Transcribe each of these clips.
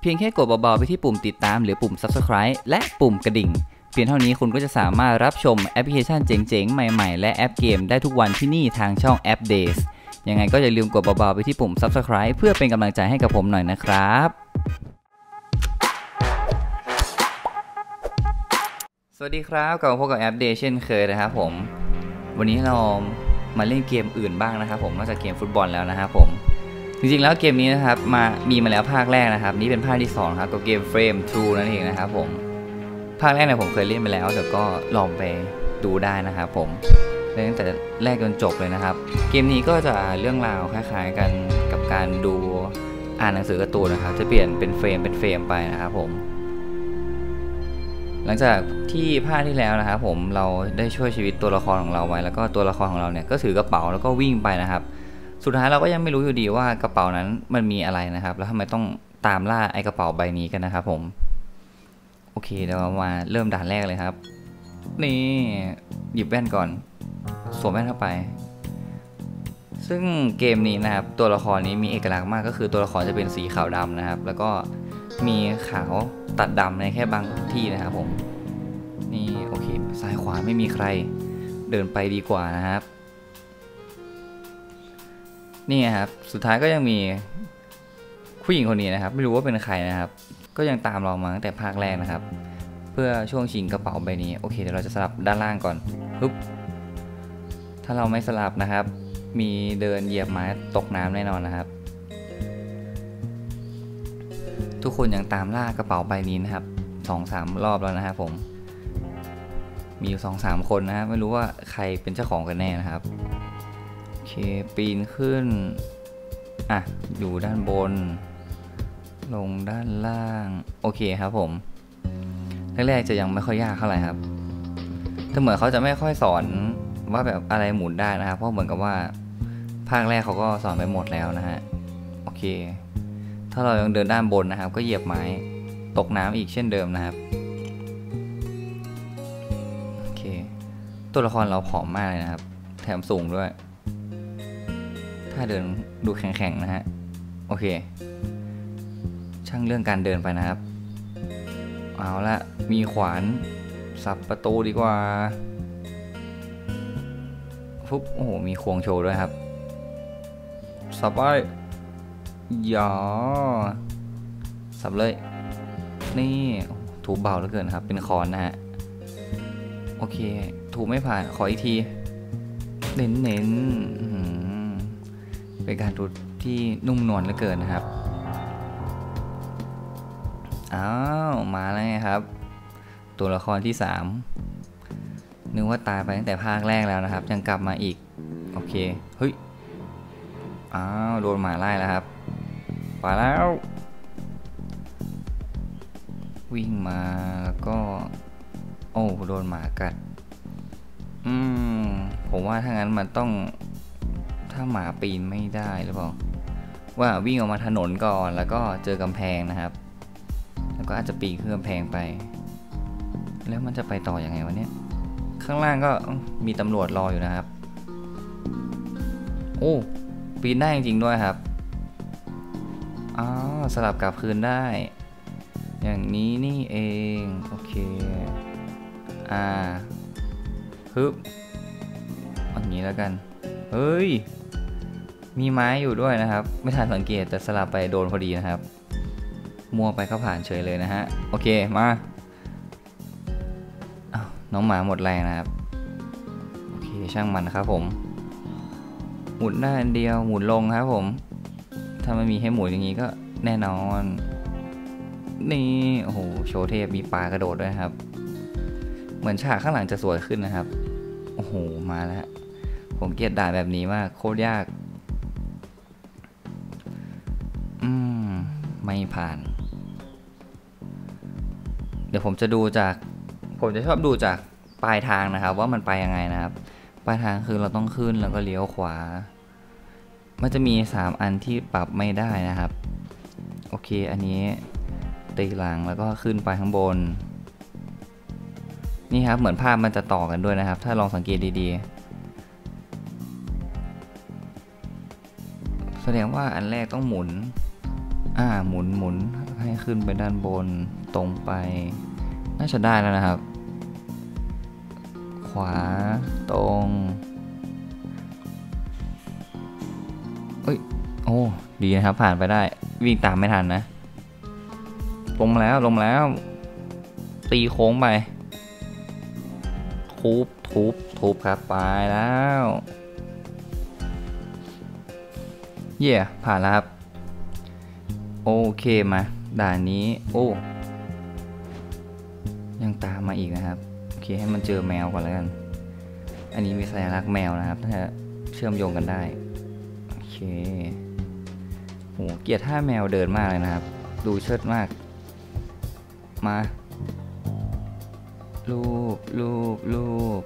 เพียงแค่กดเบาๆไปที่ปุ่มติดตามหรือปุ่ม subscribe และปุ่มกระดิ่ง เพียงเท่านี้คุณก็จะสามารถรับชมแอปพลิเคชันเจ๋งๆ ใหม่ๆ และแอปเกมได้ทุกวันที่นี่ทางช่องแอป Days ยังไงก็อย่าลืมกดเบาๆไปที่ปุ่ม subscribe เพื่อเป็นกำลังใจให้กับผมหน่อยนะครับสวัสดีครับกลับมาพบกับแอป Days เช่นเคยนะครับผม วันนี้เรามาเล่นเกมอื่นบ้างนะครับผมนอกจากเกมฟุตบอลแล้วนะครับผม จริงๆแล้วเกมนี้นะครับมามีมาแล้วภาคแรกนะครับ นี่เป็นภาคที่2ครับกับเกม Framed 2 นั่นเองนะครับผมภาคแรกเนี่ยผมเคยเล่นไปแล้วเดี๋ยวก็ลองไปดูได้นะครับผมเล่นตั้งแต่แรกจนจบเลยนะครับ เกมนี้ก็จะเรื่องราวคล้ายๆกันกับการดูอ่านหนังสือการ์ตูนนะครับ จะเปลี่ยนเป็นเฟรมเป็นเฟรมไปนะครับผม หลังจากที่ภาคที่แล้วนะครับผมเราได้ช่วยชีวิตตัวละครของเราไว้ แล้วก็ตัวละครของเราเนี่ยก็ถือกระเป๋าแล้วก็วิ่งไปนะครับ สุดท้ายเราก็ยังไม่รู้อยู่ดีว่ากระเป๋านั้นมันมีอะไรนะครับ แล้วทำไมต้องตามล่าไอ้กระเป๋าใบนี้กันนะครับ ผม โอเคเดี๋ยวเรามาเริ่มด่านแรกเลยครับ นี่หยิบแว่นก่อนสวมแว่นเข้าไป ซึ่งเกมนี้นะครับ ตัวละครนี้มีเอกลักษณ์มากก็คือตัวละครจะเป็นสีขาวดำนะครับ แล้วก็มีขาวตัดดำในแค่บางที่นะครับผม นี่โอเคซ้ายขวาไม่มีใคร เดินไปดีกว่านะครับ นี่ครับ สุดท้ายก็ยังมีผู้หญิงคนนี้นะครับ ไม่รู้ว่าเป็นใครนะครับ ก็ยังตามเรามาตั้งแต่ภาคแรกนะครับ เพื่อช่วงชิงกระเป๋าใบนี้ โอเค เดี๋ยวเราจะสลับด้านล่างก่อนปึ๊บถ้าเราไม่สลับนะครับ มีเดินเหยียบไม้ตกน้ำแน่นอนนะครับ ทุกคนยังตามล่ากระเป๋าใบนี้นะครับสองสามรอบแล้วนะครับผม มีอยู่สองสามคนนะครับไม่รู้ว่าใครเป็นเจ้าของกันแน่นะครับ เค ปีนขึ้น อะ อยู่ด้านบน ลงด้านล่าง โอเคครับผม แรกๆจะยังไม่ค่อยยากเท่าไหร่ครับแต่เหมือนเขาจะไม่ค่อยสอนว่าแบบอะไรหมุนได้นะครับ เพราะเหมือนกับว่า ภาคแรกเขาก็สอนไปหมดแล้วนะฮะ โอเค ถ้าเรายังเดินด้านบนนะครับ ก็เหยียบไม้ ตกน้ำอีกเช่นเดิมนะครับ โอเค ตัวละครเราผอมมากเลยนะครับ แถมสูงด้วย ถ้าเดินดูแข็งๆนะฮะ โอเค ช่างเรื่องการเดินไปนะครับ เอาละมีขวานสับประตูดีกว่าฟุบโอ้โห มีควงโชว์ด้วยครับ สับไปอย่าสับเลย นี่ถูเบาเหลือเกินครับ เป็นคอนนะฮะ โอเค ถูไม่ผ่าน ขออีกที เน้นเน้น เป็นการดูที่นุ่มนวลเหลือเกินนะครับ อ้าว มาแล้วไงครับ ตัวละครที่สามนึกว่าตายไปตั้งแต่ภาคแรกแล้วนะครับ ยังกลับมาอีก โอเค เฮ้ย อ้าว โดนหมาไล่แล้วครับไปแล้ว วิ่งมาแล้วก็ โอ้ โดนหมากัด อืม ผมว่าถ้างั้นมันต้อง ถ้าหมาปีนไม่ได้หรือเปล่าว่าวิ่งออกมาถนนก่อนแล้วก็เจอกำแพงนะครับ แล้วก็อาจจะปีนขึ้นกำแพงไป แล้วมันจะไปต่ออยังไงวะเนี่ยข้างล่างก็มีตำรวจรออยู่นะครับ โอ้ปีนได้จริงด้วยครับอ๋อสลับกลับคืนได้ อย่างนี้นี่เองโอเคอ่าฮึบอย่างนี้แล้วกัน เฮ้ย มีไม้อยู่ด้วยนะครับ ไม่ทันสังเกตแต่สลับไปโดนพอดีนะครับ มัวไปก็ผ่านเฉยเลยนะฮะ โอเคมาน้องหมาหมดแรงนะครับ โอเคช่างมันนะครับผม หมุนได้อันเดียวหมุนลงครับผม ถ้าไม่มีให้หมุนอย่างนี้ก็แน่นอน นี่โอ้โหโชว์เทพมีปลากระโดดด้วยครับ เหมือนฉากข้างหลังจะสวยขึ้นนะครับ โอ้โหมาแล้ว ผมเกลียดด่านแบบนี้มากโคตรยาก ไม่ผ่าน เดี๋ยวผมจะดูจาก ผมจะชอบดูจากปลายทางนะครับ ว่ามันไปยังไงนะครับ ปลายทางคือเราต้องขึ้นแล้วก็เลี้ยวขวา มันจะมี 3 อันที่ปรับไม่ได้นะครับ โอเค อันนี้ตีหลังแล้วก็ขึ้นไปข้างบน นี่ครับเหมือนภาพมันจะต่อกันด้วยนะครับ ถ้าลองสังเกตดีๆ แสดงว่าอันแรกต้องหมุน อ่าหมุนหมุนให้ขึ้นไปด้านบนตรงไป น่าจะได้แล้วนะครับ ขวาตรงเอ้ยโอ้ดีนะครับผ่านไปได้ วิ่งตามไม่ทันนะ ลงมาแล้วลงมาแล้ว ตีโค้งไปทุบทุบทุบครับไปแล้ว เย่ yeah, ผ่านแล้วครับ โอเคมาด่านนี้ โอ้ ยังตามมาอีกนะครับ โอเคให้มันเจอแมวก่อนแล้วกัน อันนี้มีสัญลักษณ์แมวนะครับ ถ้าเชื่อมโยงกันได้ โอเคโหเกียรท่าแมวเดินมากเลยนะครับ ดูเชิดมาก มาลูบลูบลูบ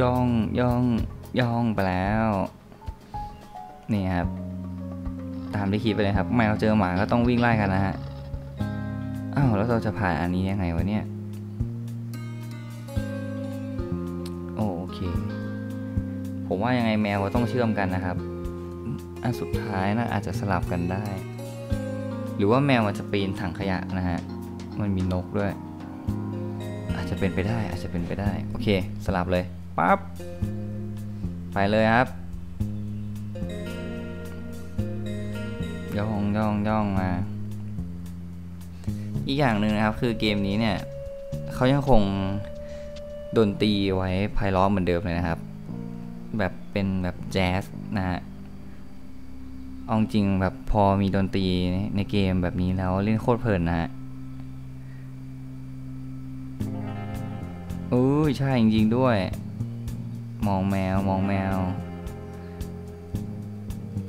ย่องย่องย่องไปแล้ว นี่ครับ ตามที่คิดไปเลยครับแมวเจอหมาก็ต้องวิ่งไล่กันนะฮะ อ้าวแล้วเราจะผ่านอันนี้ยังไงวะเนี่ย โอเค ผมว่ายังไงแมวก็ต้องเชื่อมกันนะครับ อันสุดท้ายนะอาจจะสลับกันได้ หรือว่าแมวมันจะปีนถังขยะนะฮะ มันมีนกด้วย อาจจะเป็นไปได้อาจจะเป็นไปได้ โอเค สลับเลยปั๊บ ไปเลยครับ ย่องย่องย่องมา อีกอย่างหนึ่งนะครับ คือเกมนี้เนี่ยเขายังคงดนตรีไว้ไพเราะเหมือนเดิมเลยนะครับ แบบเป็นแบบแจ๊สนะฮะเอาจริงแบบพอมีดนตรีในเกมแบบนี้แล้วเล่นโคตรเพลินนะฮะอุ้ยใช่จริงๆด้วย มองแมวมองแมว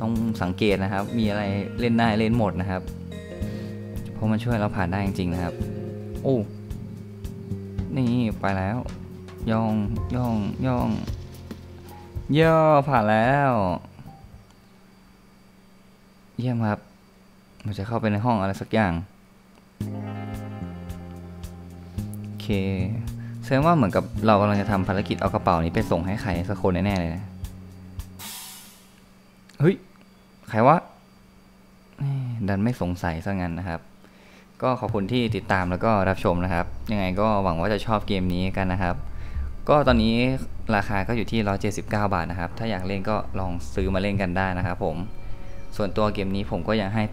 ต้องสังเกตนะครับ มีอะไรเล่นได้เล่นหมดนะครับ เพราะมันช่วยเราผ่านได้จริงๆนะครับ โอ้นี่ไปแล้ว ย่องย่องย่องย่อผ่านแล้ว เยี่ยมครับมันจะเข้าไปในห้องอะไรสักอย่างโอเคแสดงว่าเหมือนกับเรากำลังจะทำภารกิจเอากระเป๋านี้ไปส่งให้ใครสักคนแน่ๆเลยนะ เฮ้ย รวะดันไม่สงสัยซะงั้นนะครับ ก็ขอบคุณที่ติดตามแล้วก็รับชมนะครับ ยังไงก็หวังว่าจะชอบเกมนี้กันนะครับ ก็ตอนนี้ราคาก็อยู่ที่ 179 บาทนะครับ ถ้าอยากเล่นก็ลองซื้อมาเล่นกันได้นะครับผม ส่วนตัวเกมนี้ผมก็ยังให้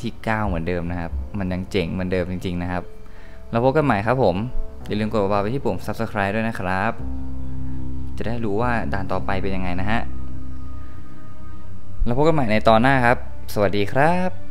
ที่ 9 เหมือนเดิมนะครับ มันยังเจ๋งเหมือนเดิมจริง ๆ นะครับ แล้วพบกันใหม่ครับผม อย่าลืมกดบาไปที่ปุ่ม subscribe ด้วยนะครับ จะได้รู้ว่าด่านต่อไปเป็นยังไงนะฮะ แล้วพบกันใหม่ในตอนหน้าครับ สวัสดีครับ